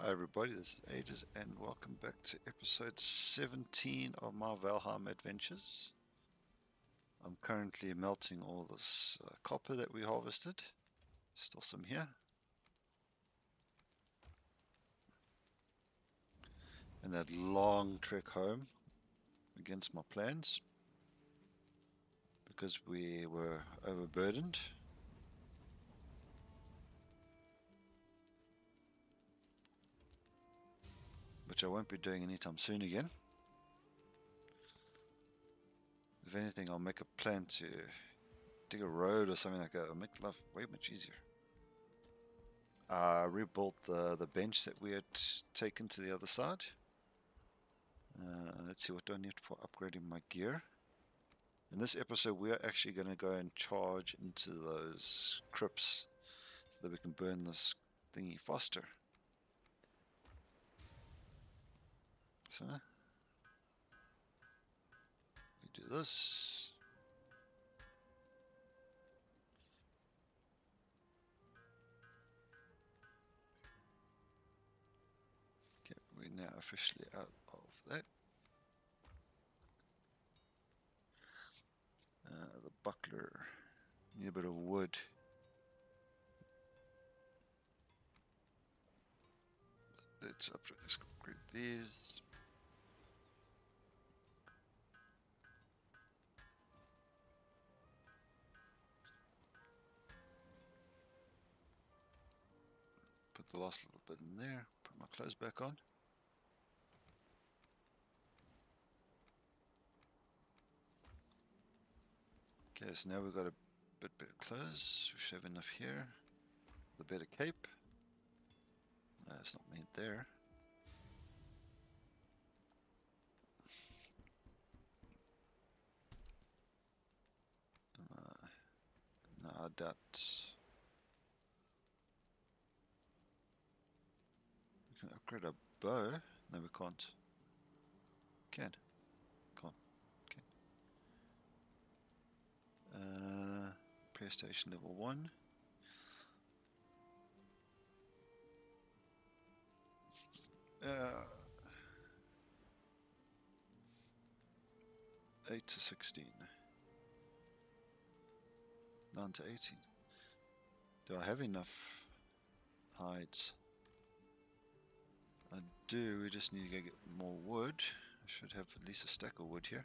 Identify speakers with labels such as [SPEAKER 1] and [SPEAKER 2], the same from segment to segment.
[SPEAKER 1] Hi everybody, this is Agess and welcome back to episode 17 of my Valheim adventures. I'm currently melting all this uh, copper that we harvested. Still some here. And that long trek home against my plans because we were overburdened. Which I won't be doing anytime soon again. If anything, I'll make a plan to dig a road or something like that. It'll make life way much easier. I uh, rebuilt the, the bench that we had taken to the other side. Uh, let's see what do I need for upgrading my gear. In this episode, we are actually going to go and charge into those crypts so that we can burn this thingy faster. So we do this. Okay, we're now officially out of that. Uh, the buckler, need a bit of wood. Let's upgrade these. The last little bit in there, put my clothes back on. Okay, so now we've got a bit better clothes, we should have enough here. The better cape. It's not made there. Uh, no, I doubt upgrade a bow? No, we can't. Can. Can't. Can. Uh, PlayStation level 1. Uh, 8 to 16. 9 to 18. Do I have enough hides? Do, we just need to get more wood. I should have at least a stack of wood here.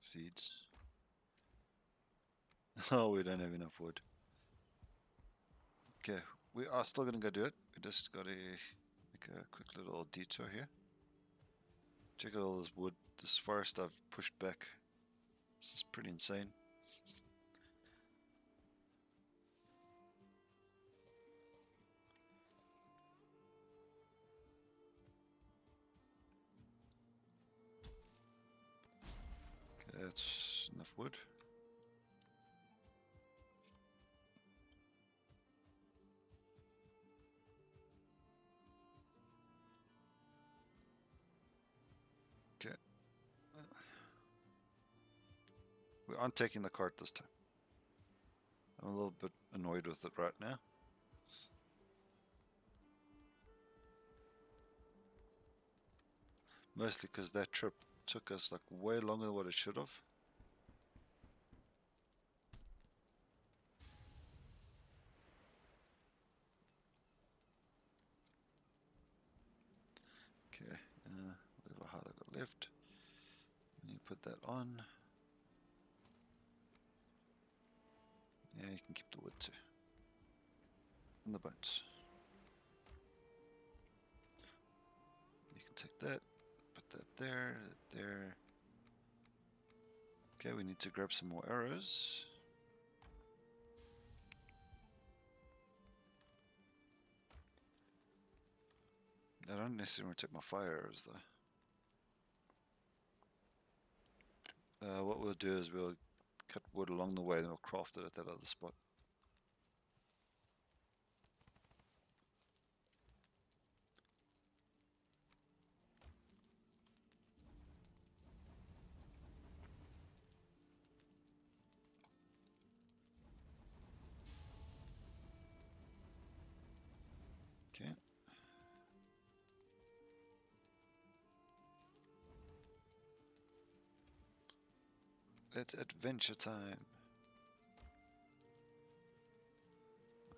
[SPEAKER 1] Seeds. oh, we don't have enough wood. Okay, we are still to go do it. We just got to make a quick little detour here. Check out all this wood, this forest I've pushed back. This is pretty insane. That's enough wood. Okay. We aren't taking the cart this time. I'm a little bit annoyed with it right now. Mostly because that trip took us like way longer than what it should have. Okay, uh, whatever hard I got left. And you put that on. Yeah, you can keep the wood too. And the bones. You can take that that there, there. Okay, we need to grab some more arrows. I don't necessarily want to take my fire arrows though. Uh, what we'll do is we'll cut wood along the way and we'll craft it at that other spot. It's adventure time.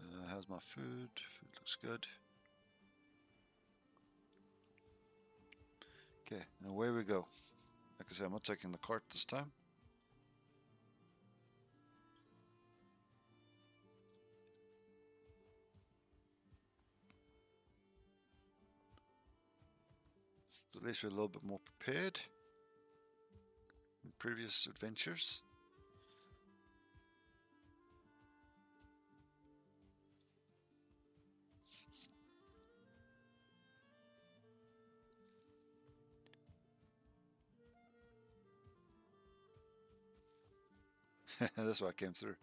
[SPEAKER 1] Uh, how's my food? Food looks good. Okay, and away we go. Like I said, I'm not taking the cart this time. at least we're a little bit more prepared in previous adventures. That's why I came through.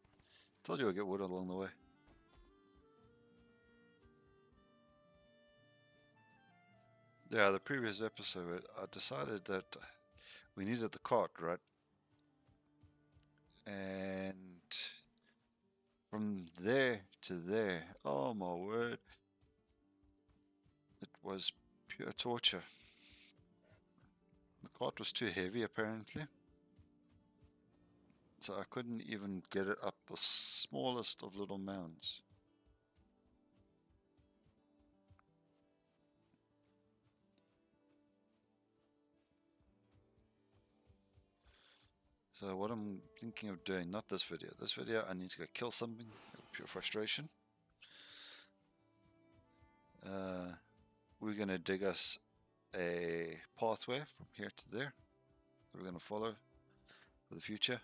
[SPEAKER 1] Told you I'd get wood along the way. Yeah, the previous episode, I decided that we needed the cart, right? And from there to there, oh my word, it was pure torture. The cart was too heavy, apparently. So I couldn't even get it up the smallest of little mounds. So what I'm thinking of doing, not this video, this video I need to go kill something, pure frustration. Uh, we're going to dig us a pathway from here to there. that We're going to follow for the future.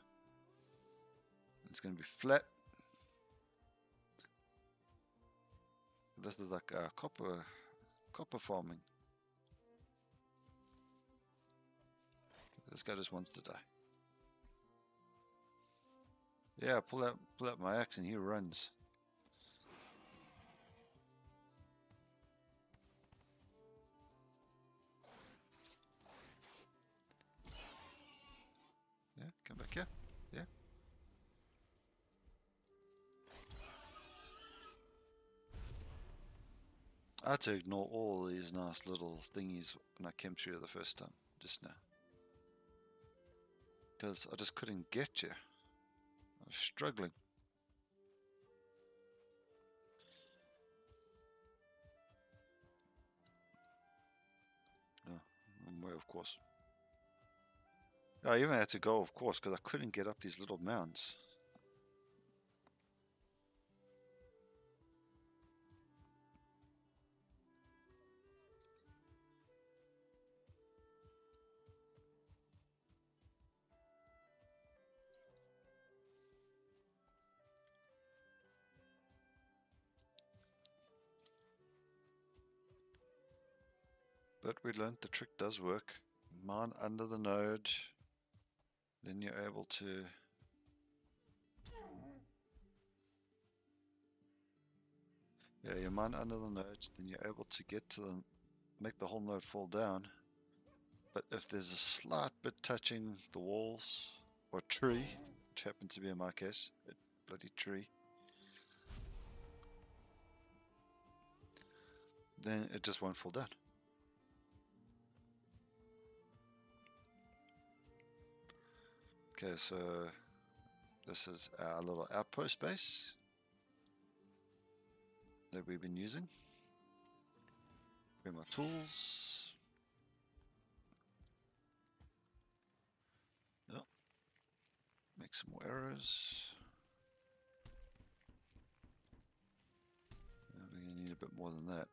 [SPEAKER 1] It's going to be flat. This is like a copper, copper farming. This guy just wants to die. Yeah, pull out pull out my axe and he runs. Yeah, come back here. Yeah. I had to ignore all these nice little thingies when I came through the first time, just now. Because I just couldn't get you struggling. Way, of course. I even had to go, of course, because I couldn't get up these little mounds. But we learned the trick does work. Mine under the node, then you're able to Yeah, you mine under the node, then you're able to get to the make the whole node fall down. But if there's a slight bit touching the walls or tree, which happens to be in my case, a bloody tree, then it just won't fall down. Okay, so uh, this is our little outpost base that we've been using. Bring my tools. Yep. Make some more arrows. We're going to need a bit more than that.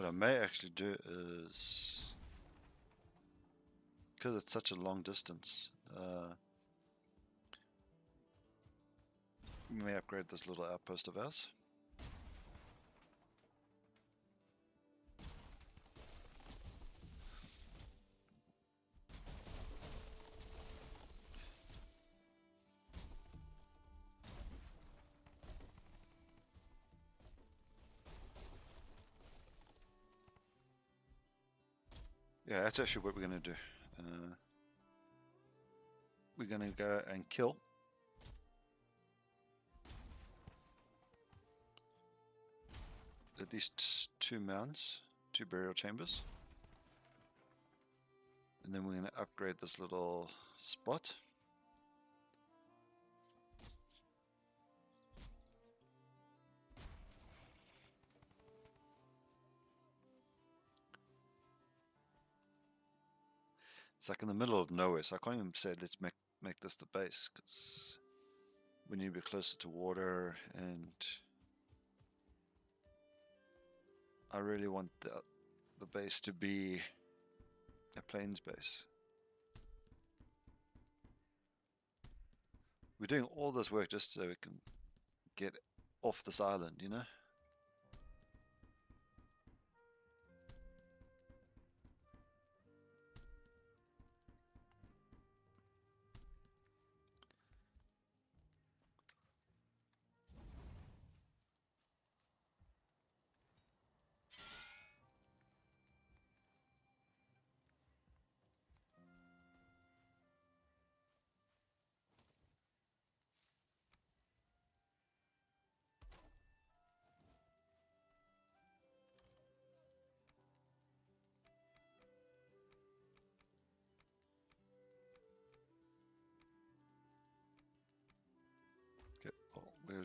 [SPEAKER 1] What I may actually do is, because it's such a long distance, uh, we may upgrade this little outpost of ours. That's actually what we're going to do. Uh, we're going to go and kill. At least two mounds, two burial chambers. And then we're going to upgrade this little spot. Like in the middle of nowhere, so I can't even say let's make make this the base because we need to be closer to water, and I really want the the base to be a plains base. We're doing all this work just so we can get off this island, you know.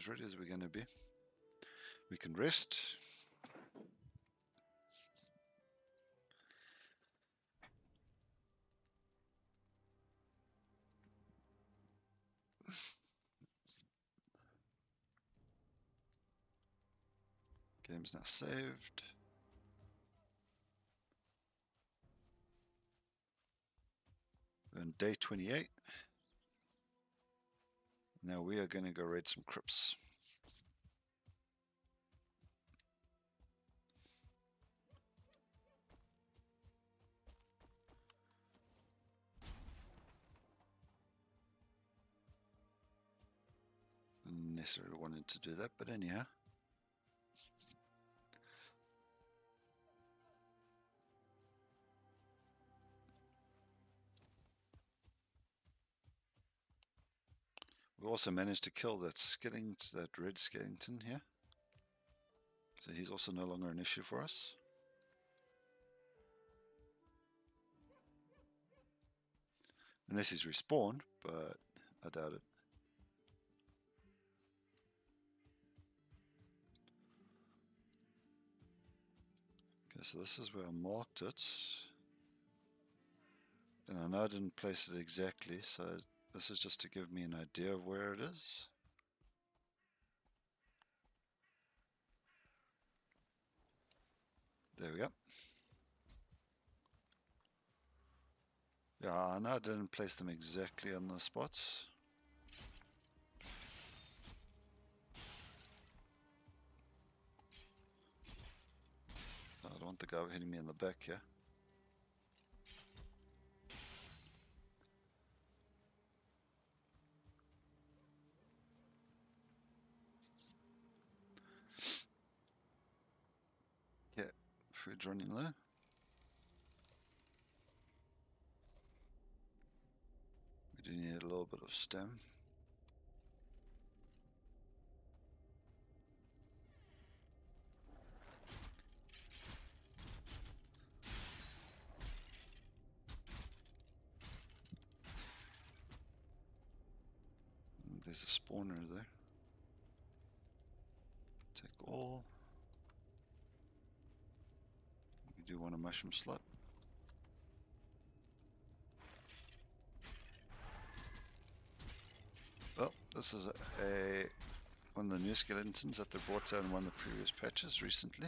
[SPEAKER 1] As ready as we're going to be. We can rest. Game's now saved. We're day 28. Now we are going to go raid some crypts. necessarily wanted to do that, but anyhow. We also managed to kill that Skellington, that red Skellington here. So he's also no longer an issue for us. Unless he's respawned, but I doubt it. Okay, so this is where I marked it. And I know I didn't place it exactly, so this is just to give me an idea of where it is. There we go. Yeah, I know I didn't place them exactly on the spots. I don't want the guy hitting me in the back here. Fridge running low. We do need a little bit of stem. There's a spawner there. Take all. do want a mushroom slot. Well, this is a, one of the new skeletons that they brought out in one of the previous patches recently.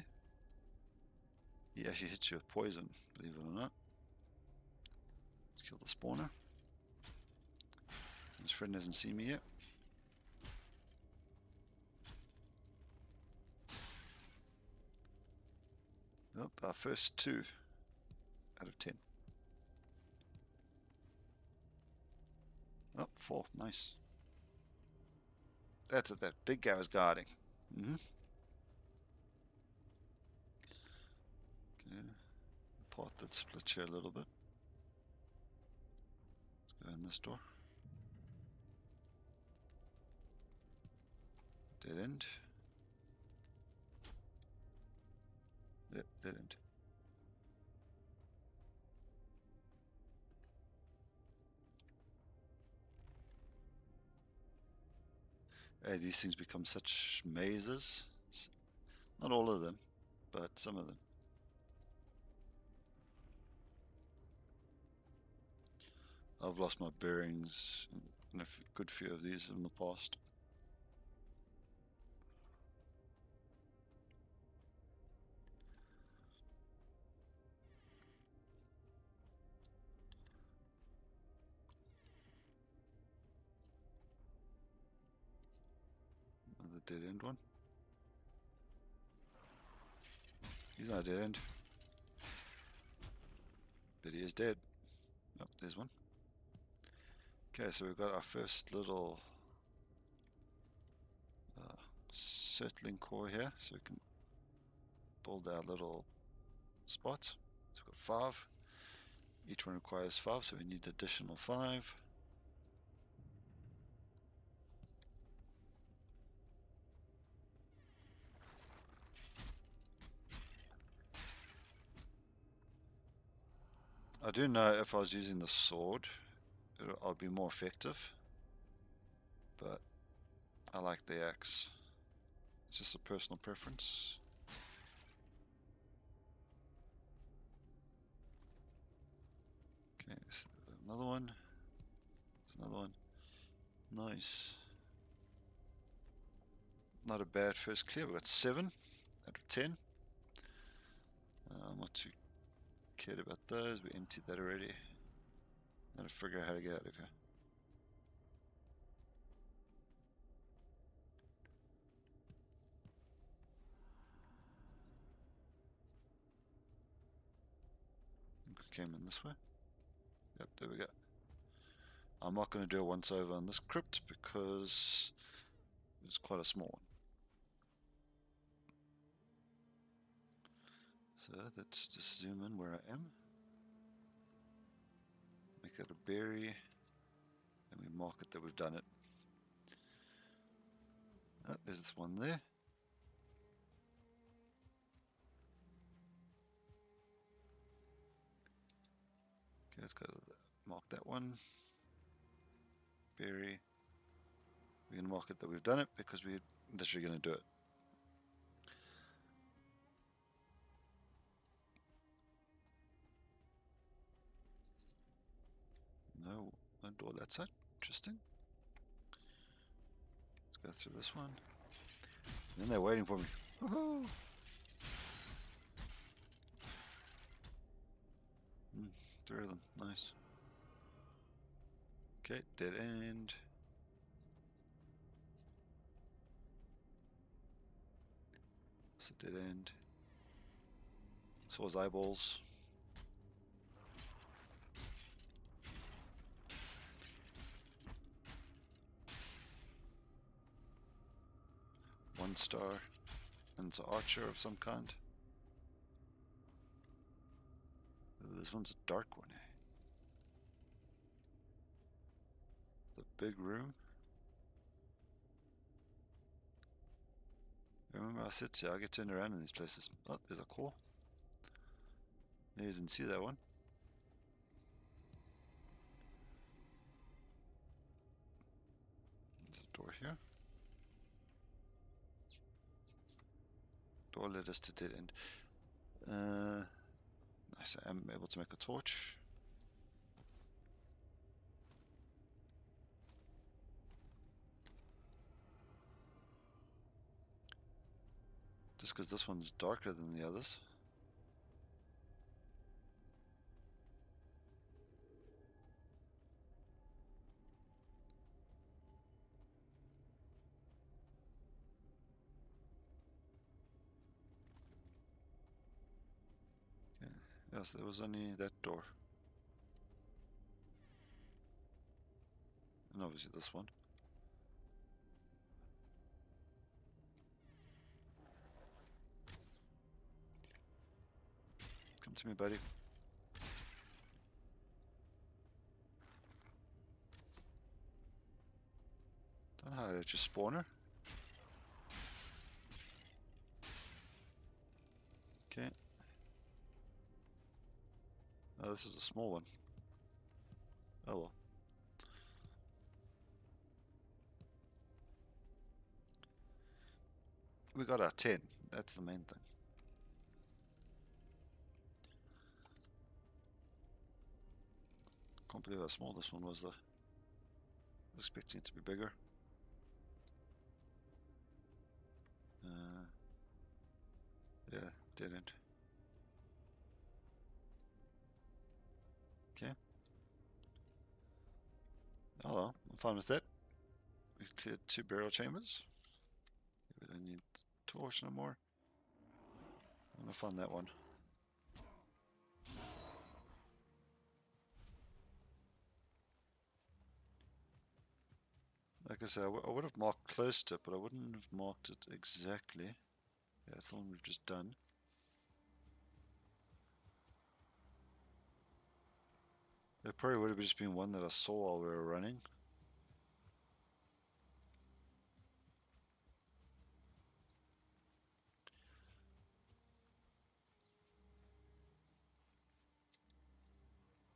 [SPEAKER 1] He actually hits you with poison, believe it or not. Let's kill the spawner. His friend hasn't seen me yet. Nope, our first two out of ten. Oh, four, nice. That's what that big guy was guarding. Mm -hmm. Okay, the part that splits here a little bit. Let's go in this door. Dead end. Dead end. Hey, these things become such mazes. Not all of them, but some of them. I've lost my bearings in a good few of these in the past. Dead end one. He's not dead end. But he is dead. Oh, there's one. Okay, so we've got our first little uh, surtling core here, so we can build our little spots. So we've got five. Each one requires five, so we need additional five. I do know if I was using the sword, I'd be more effective. But I like the axe. It's just a personal preference. Okay, another one. There's another one. Nice. Not a bad first clear. We've got seven out of ten. Uh, not too cared about those. We emptied that already. Gotta figure out how to get out of here. came in this way. Yep, there we go. I'm not going to do a once over on this crypt because it's quite a small one. So let's just zoom in where I am. Make that a berry. And we mark it that we've done it. Oh, there's this one there. Okay, let's go to the, mark that one. Berry. Going to mark it that we've done it because we're literally going to do it. No, no door that side. Interesting. Let's go through this one. And then they're waiting for me. Mm, three of them. Nice. Okay, dead end. It's a dead end. So was eyeballs. One star. And it's an archer of some kind. This one's a dark one, eh? The big room. Remember I said you, I get turned around in these places. Oh, there's a core. Maybe you didn't see that one. There's a door here. Door led us to dead end. Uh, nice, I'm able to make a torch. Just because this one's darker than the others. Yes, there was only that door. And obviously this one. Come to me, buddy. Don't hide at your spawner. Okay. Oh, this is a small one. Oh well. We got our 10. That's the main thing. Can't believe how small this one was though. Expecting it to be bigger. Uh, yeah, didn't. Oh well, I'm fine with that. We've cleared two burial chambers. We don't need torch no more. I'm gonna find that one. Like I said, I, would have marked close to it, but I wouldn't have marked it exactly. Yeah, it's the one we've just done. It probably would have just been one that I saw while we were running.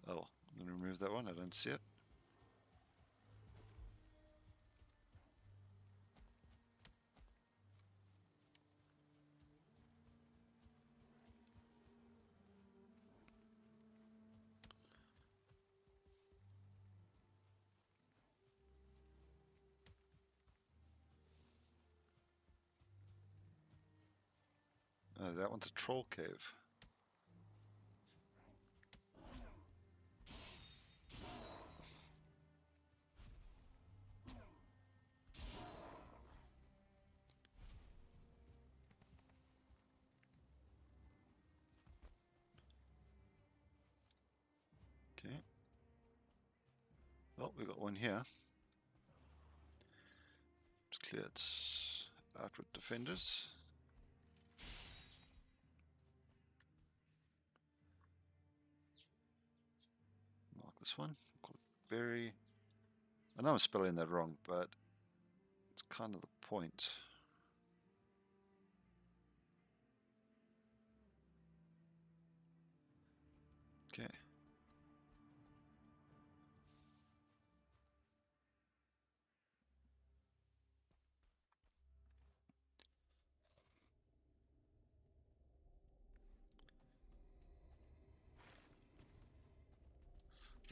[SPEAKER 1] Oh, I'm going to remove that one. I don't see it. That one's a troll cave. Okay. Well, we got one here. Let's clear It's outward defenders. This one called Berry. I know I'm spelling that wrong, but it's kind of the point.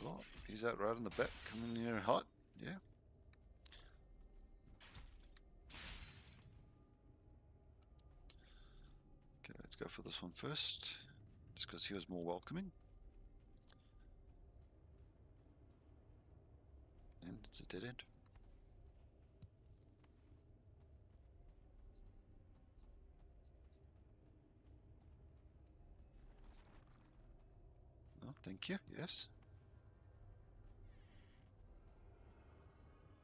[SPEAKER 1] Well, he's out right in the back, coming near hot, yeah. Okay, let's go for this one first, just because he was more welcoming. And it's a dead end. Oh, thank you, yes.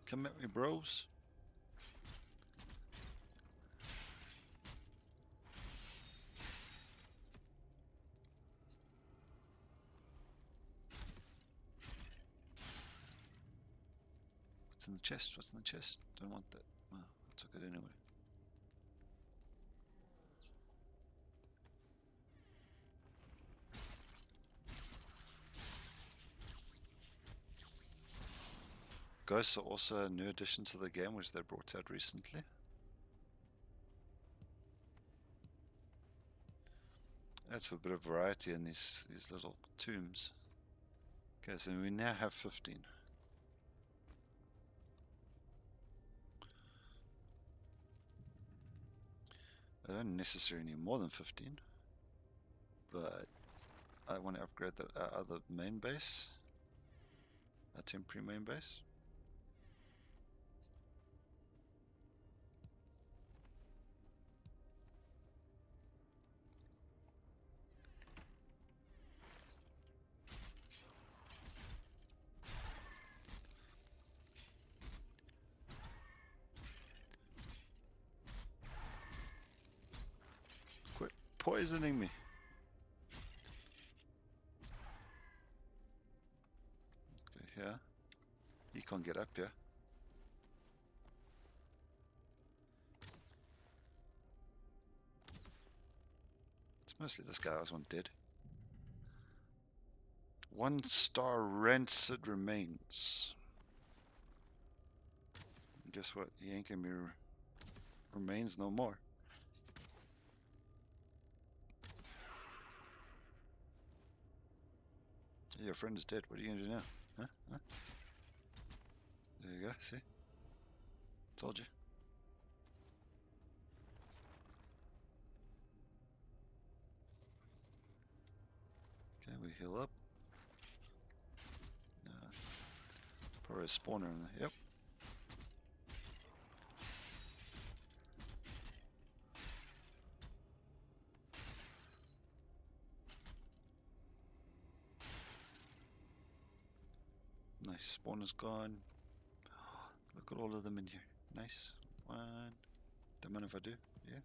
[SPEAKER 1] Come at me, bros. What's in the chest? What's in the chest? Don't want that. Well, I took it anyway. Ghosts are also a new addition to the game which they brought out recently. That's for a bit of variety in these, these little tombs. Okay, so we now have 15. I don't necessarily need more than 15, but I want to upgrade the other main base, a temporary main base. Poisoning me. Okay, here. He can't get up here. It's mostly this guy I was one dead. One star rancid remains. Guess what? He ain't gonna be remains no more. Your friend is dead. What are you gonna do now? Huh? Huh? There you go. See? Told you. Okay, we heal up. Uh, probably a spawner in there. Yep. Nice. Spawner's gone. Look at all of them in here. Nice. One. Don't mind if I do. Yeah.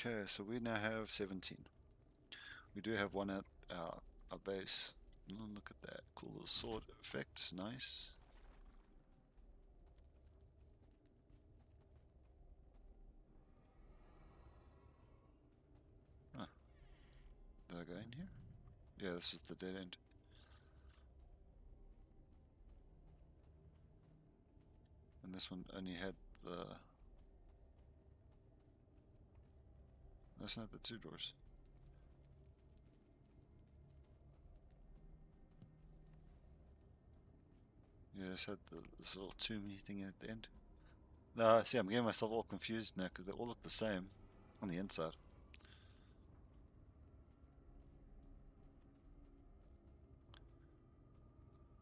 [SPEAKER 1] Okay, so we now have 17. We do have one at our, our base. Look at that. Cool little sword effect. Nice. Huh. Go in here? Yeah, this is the dead end. And this one only had the... That's not the two doors. Yeah, this had the, this little tomby thing at the end. No, see, I'm getting myself all confused now because they all look the same on the inside.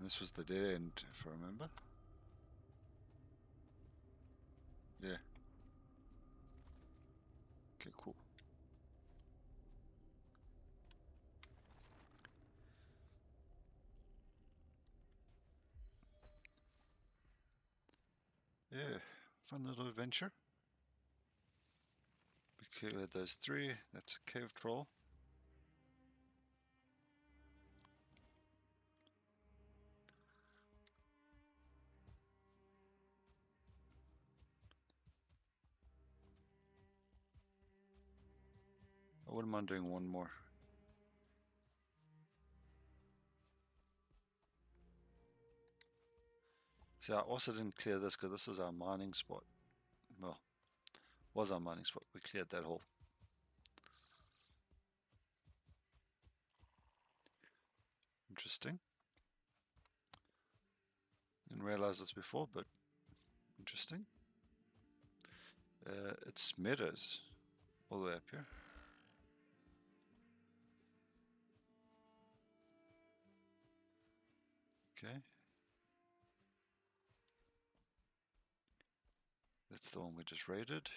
[SPEAKER 1] This was the dead end, if I remember. Yeah. Okay, cool. Yeah, fun little adventure. We cleared those three. That's a cave troll. I wouldn't mind doing one more. See, I also didn't clear this because this is our mining spot. Well, was our mining spot. We cleared that hole. Interesting. Didn't realize this before, but interesting. Uh, it's meadows all the way up here. Okay. That's the one we just raided.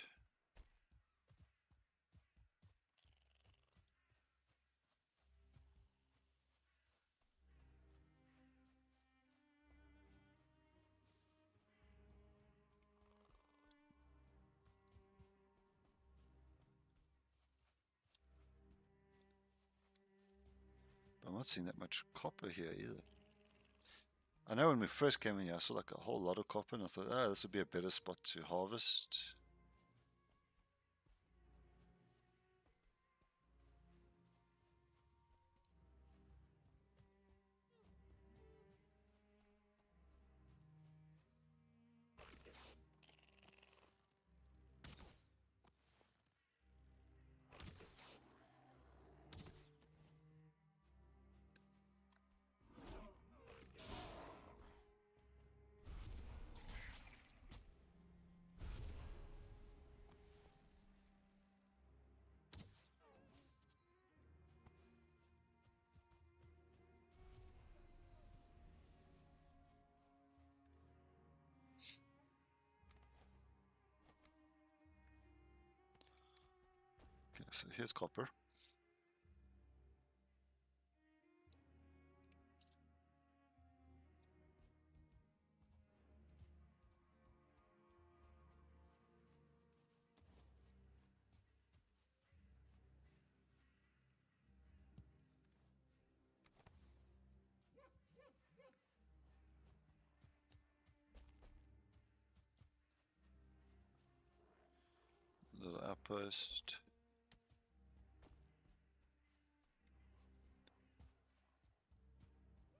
[SPEAKER 1] I'm not seeing that much copper here either. I know when we first came in here, I saw like a whole lot of copper, and I thought, oh, this would be a better spot to harvest. Here's, here's copper. little outpost.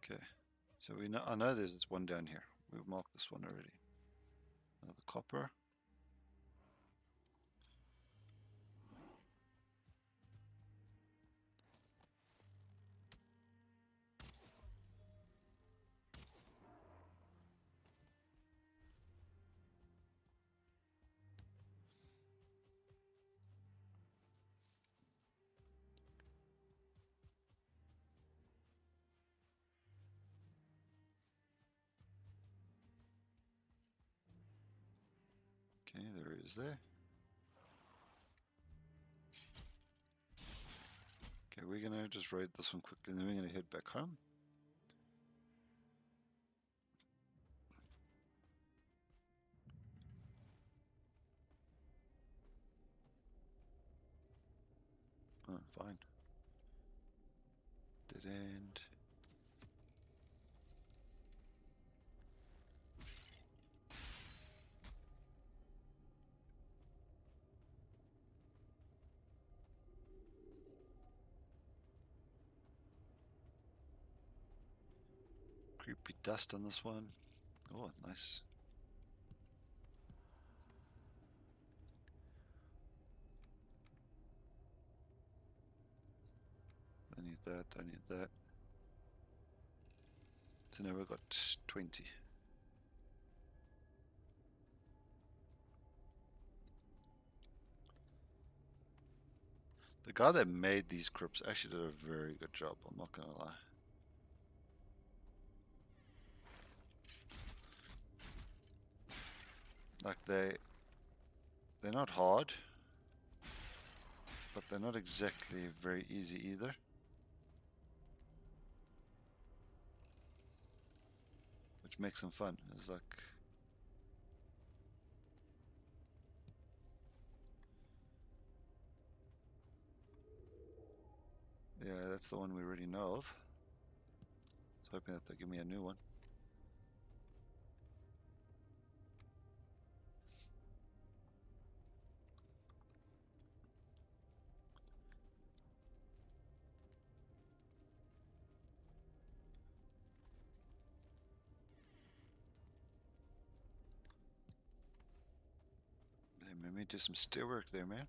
[SPEAKER 1] Okay, so we know I know there's one down here. We've marked this one already. Another copper. Is there. Okay, we're gonna just raid this one quickly, and then we're gonna head back home. Oh, fine. Dead end. Creepy dust on this one. Oh, nice. I need that, I need that. So now we've got 20. The guy that made these crypts actually did a very good job, I'm not gonna lie. Like they they're not hard, but they're not exactly very easy either. Which makes them fun. It's like Yeah, that's the one we already know of. I hoping that they'll give me a new one. Made me do some steel work there, man.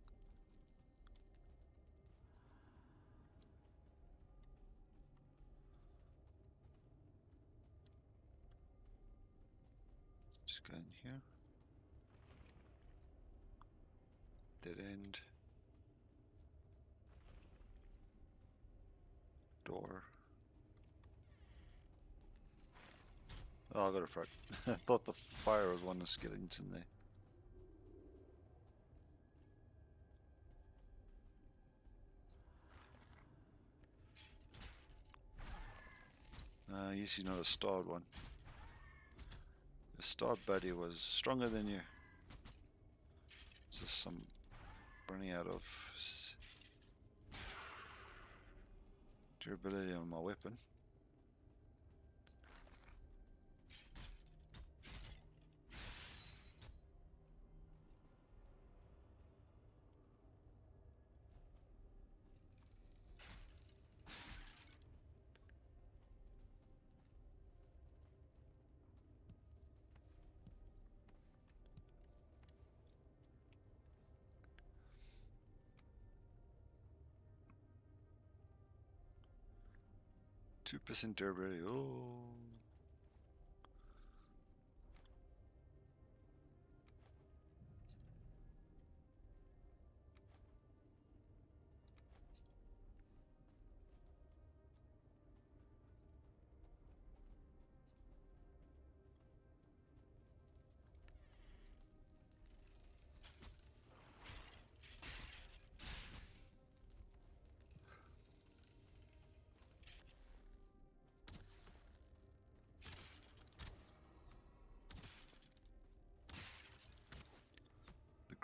[SPEAKER 1] Just go in here. Dead end. Door. Oh, I got a front. I thought the fire was one of the skeletons in there. Uh, you're not a starred one. The starred buddy was stronger than you. It's just some running out of durability on my weapon. Two percent durability. Oh.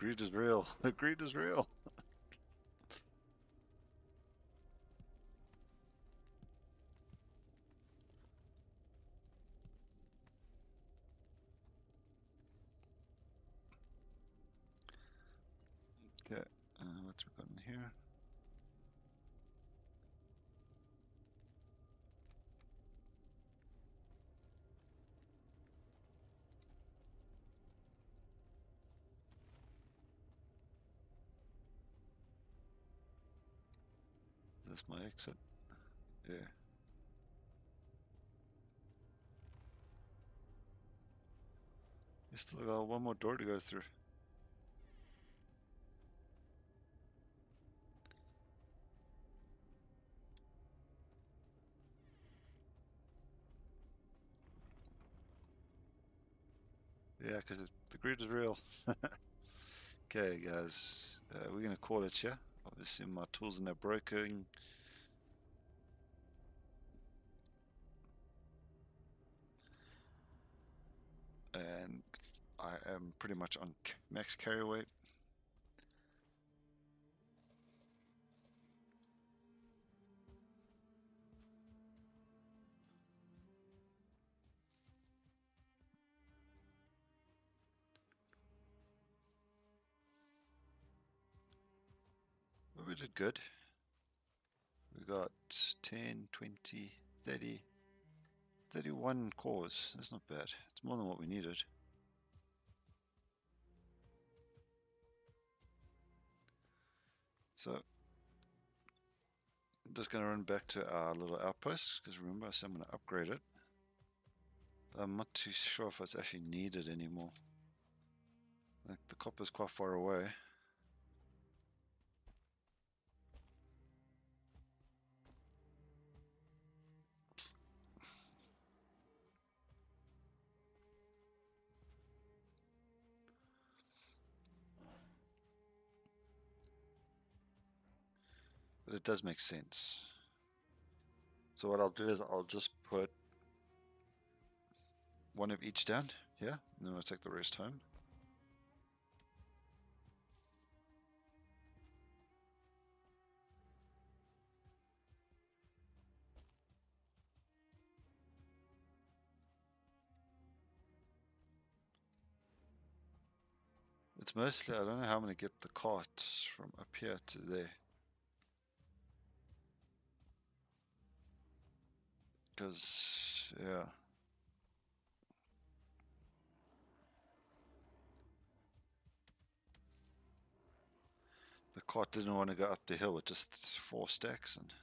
[SPEAKER 1] Greed is real. The greed is real. Okay, uh, what's we got in here? Is this my exit? Yeah. You still got one more door to go through. Yeah, because the grid is real. okay, guys, uh, we're going to call it here. Obviously, my tools are now broken. And I am pretty much on max carry weight. We did good. We got 10, 20, 30, 31 cores. That's not bad. It's more than what we needed. So, just going to run back to our little outpost because remember I said I'm going to upgrade it. But I'm not too sure if it's actually needed anymore. Like the copper's quite far away. Does make sense. So what I'll do is I'll just put one of each down here, and then I'll take the rest home. It's mostly, I don't know how I'm going to get the cart from up here to there. Because, yeah. The cart didn't want to go up the hill with just four stacks and...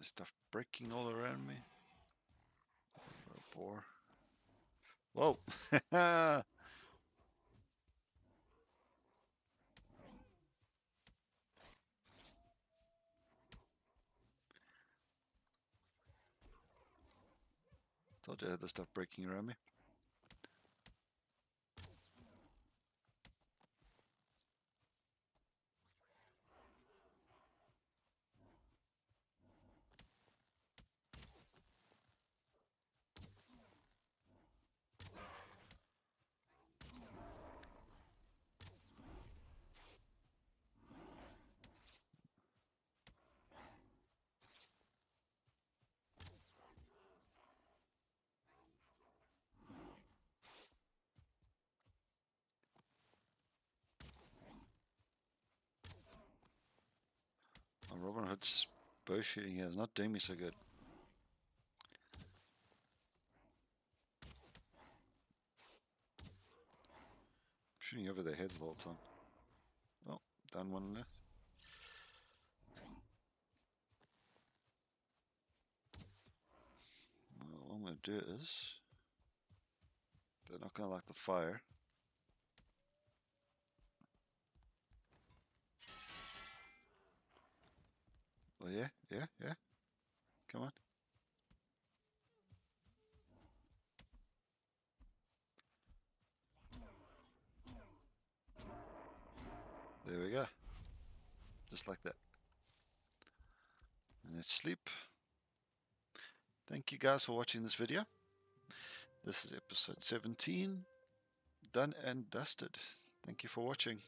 [SPEAKER 1] the stuff breaking all around me. Bore. Whoa! Told you I had the stuff breaking around me. Robin Hood's bow shooting here is not doing me so good. shooting over their heads the whole time. Oh, done one left. Well, I'm going to do is, they're not going to like the fire. Well, yeah, yeah, yeah. Come on. There we go. Just like that. And let's sleep. Thank you guys for watching this video. This is episode 17. Done and dusted. Thank you for watching.